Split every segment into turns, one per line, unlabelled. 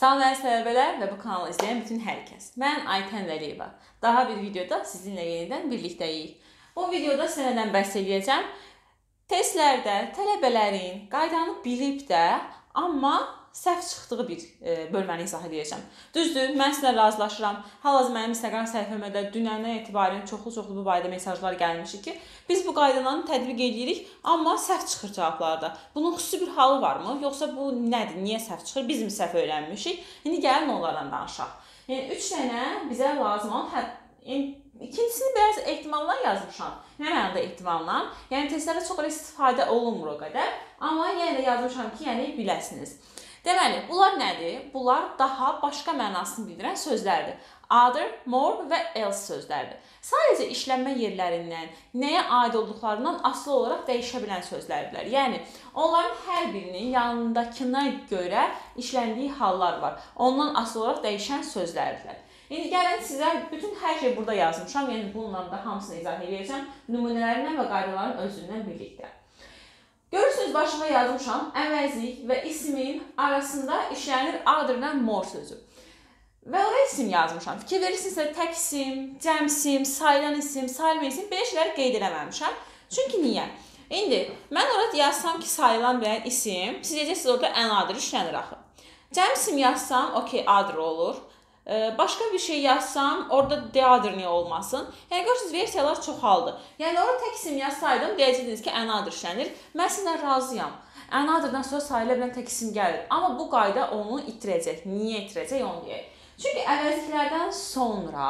Salam əziz tələbələr və bu kanalı izləyən bütün hər kəs. Mən Aytən Vəliyeva. Daha bir videoda sizinlə yenidən birlikdəyik. Bu videoda sənədən bəhs edəcəm. Testlərdə tələbələrin qaydanı bilib də, amma səhv çıxdığı bir e, bölməni izah edəcəm. Düzdür, mən sizlə razılaşıram. Hal-hazırda mənim Instagram səhifəmə də dünəndən etibarən çoxlu-çoxlu bu barədə mesajlar gəlmişdi ki, biz bu qaydaları tətbiq edirik, amma səhv çıxır cavablarda. Bunun xüsusi bir halı varmı, yoxsa bu nədir? Niyə səhv çıxır? Biz mi səhv öyrənmişik? İndi gəlin onlardan danışaq. Yəni 3 dənə bizə lazım olan hə, yəni İkincisini biraz ehtimalla yazmışam. Nə mənada ehtimalla? Yəni testlərdə çox istifadə olunmur o qədər, amma yenə də yazmışam ki, yəni biləsiniz. Deməli, bunlar nədir? Bunlar daha başqa mənasını bildirən sözlərdir. Other, more və else sözlərdir. Sadəcə işlənmə yerlərindən, nəyə aid olduqlarından asılı olaraq dəyişə bilən sözlərdirlər. Yəni, onların hər birinin yanındakına görə işləndiyi hallar var. Ondan asılı olaraq dəyişən sözlərdirlər. İndi gəlin sizə bütün hər şey burada yazmışam. Yəni bununla da hamısını izah edəcəm. Nümunələrlə və qaydaların özündən birlikdə. Görürsünüz başıma yazmışam əvəzlik və ismin arasında işlənir other-dan more sözü. Və ora isim yazmışam. Fikir verirsinizsə tək isim, cəm isim, sayılan isim, sayılmayan isim belə şeyləri qeyd eləməmişəm. Çünki niyə? İndi mən ora yazsam ki, sayılan bir isim, siz deyəcəksiniz orada another işlənir axı. Cəm isim yazsam, okey, other olur. Başqa bir şey yazsam, orada deadır niyə olmasın? Yəni görürsüz, versiyalar çoxaldı. Yəni ora tək isim yazsaydım, deyəcəydiniz ki, another işlənir. Mən sizlə razıyam. Another-dan sonra sayıla bilən tək isim gəlir. Amma bu qayda onu itirəcək. Niyə itirəcək onu deyək. Çünki əvəzliklərdən sonra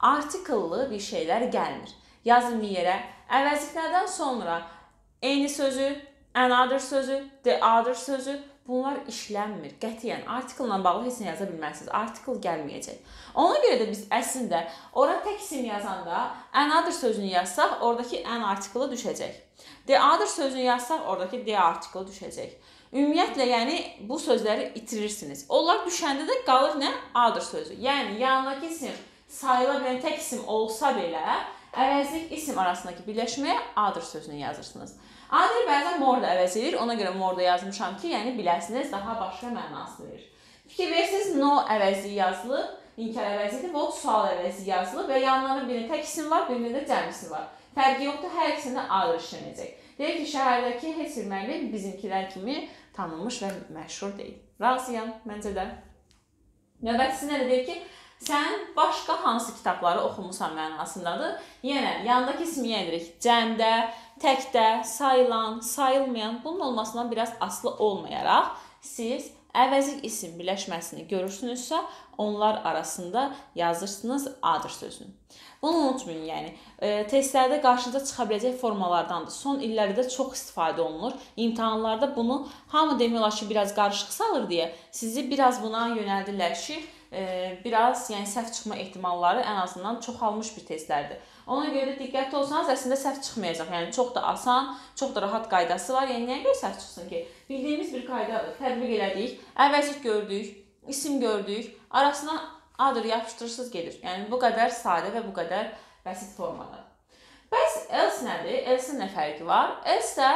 artikellı bir şeylər gəlmir. Yazın bir yerə. Əvəzliklərdən sonra eyni sözü, another sözü, the other sözü bunlar işlənmir. Qətiyyən artikellə bağlı heç nə yaza bilməzsiniz. Artikel gəlməyəcək. Ona görə də biz əslində ora tək isim yazanda another sözünü yazsaq, oradakı an artiklı düşəcək. The other sözünü yazsaq, oradakı the artiklı düşəcək. Ümumiyyətlə, yəni bu sözləri itirirsiniz. Onlar düşəndə də qalır nə? Other sözü. Yəni yanındakı isim sayıla bilən tək isim olsa belə, əvəzlik isim arasındakı birləşməyə other sözünü yazırsınız. Adil bəzən more da əvəz edir. Ona görə more da yazmışam ki, yəni biləsiniz, daha başqa mənasını verir. Fikir verirsiniz, no əvəzi yazılıb, inkar əvəzidir, what sual əvəzi yazılıb və yanlarında birində tək isim var, birində cəm isim var. Fərqi yoxdur, hər ikisində adil işlənəcək. Deyək ki, şəhərdəki heç bir müəllim bizimkilər kimi tanınmış və məşhur deyil. Razıyam, məncə də. Növbətisi nədir? Deyək ki, sən başqa hansı kitabları oxumusan mənasındadır. Yenə yandakı ismi yenirik. Cəmdə, təkdə, sayılan, sayılmayan bunun olmasından biraz asılı olmayaraq siz əvəzlik isim birləşməsini görürsünüzsə, onlar arasında yazırsınız adır sözünü. Bunu unutmayın, yəni e, testlərdə qarşınıza çıxa biləcək formalardandır. Son illərdə çox istifadə olunur. İmtahanlarda bunu hamı demək olar ki, biraz qarışıq salır deyə sizi biraz buna yönəldirlər ki, biraz yəni səhv çıxma ehtimalları ən azından çoxalmış bir testlərdir. Ona görə də diqqətli olsanız əslində səhv çıxmayacaq. Yəni çox da asan, çox da rahat qaydası var. Yəni nəyə görə səhv çıxsın ki? Bildiyimiz bir qaydadır. Tətbiq elədik, əvəzlik gördük, isim gördük, arasına adır yapışdırırsız gedir. Yəni bu qədər sadə və bu qədər bəsit formada. Bəs else nədir? Else-in nə fərqi var? Else də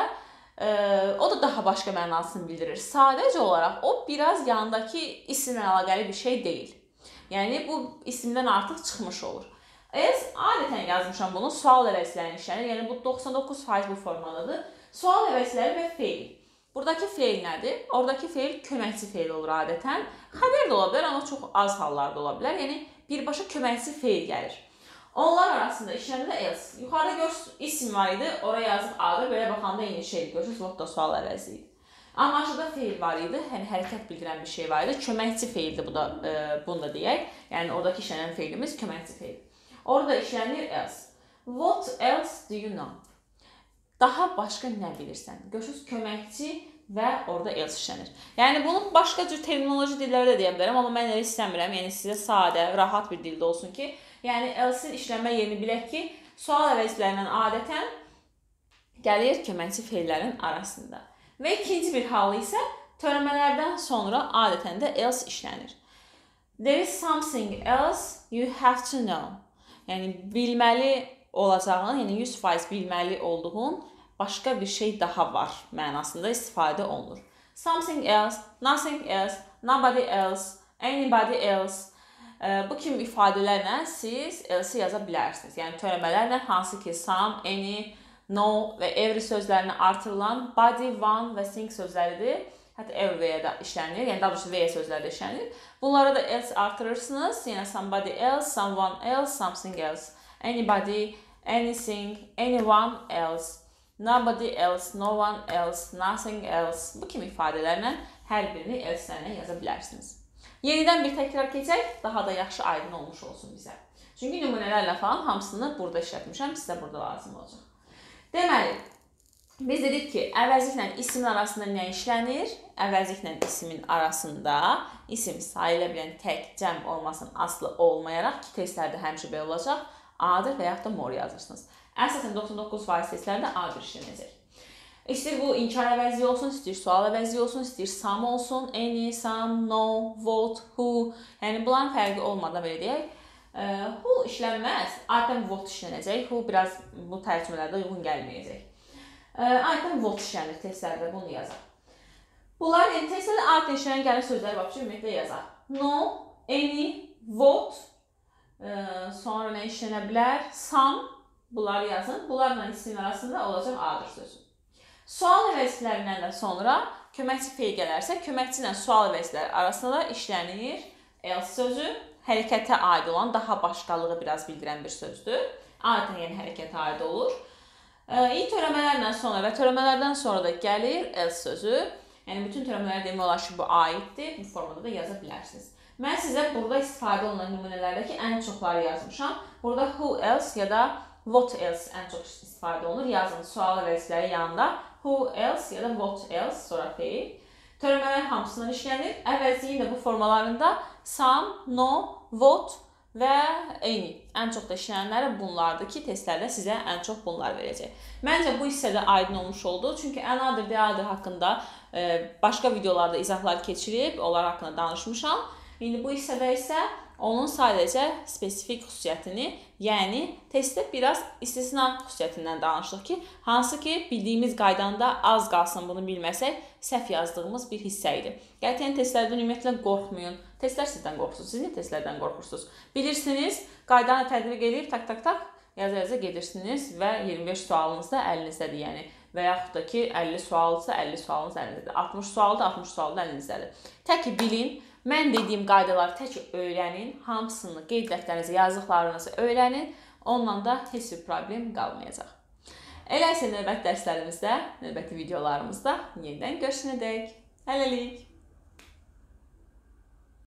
o da daha başqa mənasını bildirir. Sadəcə olaraq o biraz yanındakı isimlə əlaqəli bir şey deyil. Yəni bu isimdən artıq çıxmış olur. Es adətən yazmışam bunu sual əvəzlərini işlənir. Yəni bu 99% bu formadadır. Sual əvəzləri və feil. Buradakı feil nədir? Oradakı feil köməkçi feil olur adətən. Xəbər də ola bilər, amma çox az hallarda ola bilər. Yəni birbaşa köməkçi feil gəlir. Onlar arasında işlənəndə else. Yuxarıda görürsüz isim var idi, ora yazıb adı, belə baxanda eyni şeydir. Görürsüz, lot da sual əvəzi idi. Amma aşağıda feil var idi, yəni hərəkət bildirən bir şey var idi. Köməkçi feildir bu da, e, bunu da deyək. Yəni oradakı işlənən feilimiz köməkçi feil. Orada işlənir else. What else do you know? Daha başqa nə bilirsən? Görürsüz, köməkçi və orada else işlənir. Yəni bunun başqa cür terminoloji dillərdə də deyə bilərəm, amma mən elə istəmirəm. Yəni sizə sadə, rahat bir dildə olsun ki, yəni else-in işlənmə yerini bilək ki, sual əvəzlərindən adətən gəlir köməkçi feillərin arasında. Və ikinci bir halı isə törəmələrdən sonra adətən də else işlənir. There is something else you have to know. Yəni bilməli olacağın, yəni 100% bilməli olduğun başqa bir şey daha var mənasında istifadə olunur. Something else, nothing else, nobody else, anybody else. Bu kimi ifadələrlə siz else yaza bilərsiniz. Yəni törəmələrlə hansı ki some, any, no və every sözlərinə artırılan body, one və sing sözləridir. Hətta everywhere də işlənir. Yəni daha doğrusu where sözləri də işlənir. Bunlara da else artırırsınız. Yəni somebody else, someone else, something else. Anybody, anything, anyone else. Nobody else, no one else, nothing else. Bu kimi ifadələrlə hər birini else-lərlə yaza bilərsiniz. Yenidən bir təkrar keçək, daha da yaxşı aydın olmuş olsun bizə. Çünki nümunələrlə falan hamısını burada işlətmişəm, sizə burada lazım olacaq. Deməli, biz dedik ki, əvəzliklə ismin arasında nə işlənir? Əvəzliklə ismin arasında isim sayıla bilən tək cəm olmasının aslı olmayaraq ki, testlərdə həmişə belə olacaq, A-dır və yaxud da more yazırsınız. Əsasən 99% testlərdə A-dır işlənəcək. İstəyir bu inkar əvəzi olsun, istəyir sual əvəzi olsun, istəyir some olsun, any, some, no, what, who. Yəni bunların fərqi olmadan belə deyək. Ə, who işlənməz, adətən what işlənəcək. Who biraz bu tərcümələrdə uyğun gəlməyəcək. Ə, adətən what işlənir testlərdə, bunu yazaq. Bunlar yəni testlərdə adətən işlənən gələn sözləri vəbsə ümumiyyətlə yazaq. No, any, what, ə, sonra nə işlənə bilər? Some, bunları yazın. Bunlarla isim arasında olacaq A-dır sözü. Sual əvəzlərindən də sonra köməkçi feil gələrsə, köməkçi ilə sual əvəzləri arasında da işlənir else sözü. Hərəkətə aid olan, daha başqalığı biraz bildirən bir sözdür. Adətən yəni hərəkətə aid olur. İlk törəmələrlə sonra və törəmələrdən sonra da gəlir else sözü. Yəni bütün törəmələr demək olar ki, bu aiddir. Bu formada da yaza bilərsiniz. Mən sizə burada istifadə olunan nümunələrdəki ən çoxları yazmışam. Burada who else ya da what else ən çox istifadə olunur. Yazın sual əvəzləri yanında who else ya da what else sonra feil. Törəmələr hamısından işlənir. Əvəzliyin də bu formalarında some, no, what və any. Ən çox da işlənənləri bunlardır ki, testlərdə sizə ən çox bunlar verəcək. Məncə bu hissədə aydın olmuş oldu. Çünki anadır, deadır haqqında e, başqa videolarda izahlar keçirib, onlar haqqında danışmışam. İndi bu hissədə isə onun sadəcə spesifik xüsusiyyətini, yəni testdə biraz istisna xüsusiyyətindən danışdıq ki, hansı ki bildiyimiz qaydanda az qalsın bunu bilməsək, səhv yazdığımız bir hissə idi. Qətiyyən testlərdən ümumiyyətlə qorxmayın. Testlər sizdən qorxsun. Siz niyə testlərdən qorxursunuz? Bilirsiniz, qaydanı tətbiq edib tak tak tak yaza-yaza gedirsiniz və 25 sualınız da əlinizdədir. Yəni və yaxud da ki 50 sualsa 50 sualınız əlinizdədir. 60 sualda 60 sual da əlinizdədir. Tək ki bilin, Mən dediyim qaydaları tək öyrənin, hamısını qeyd dəftərinizə yazdıqlarınızı öyrənin, onunla da heç bir problem qalmayacaq. Elə isə növbəti dərslərimizdə, növbəti videolarımızda yenidən görüşənədək. Hələlik.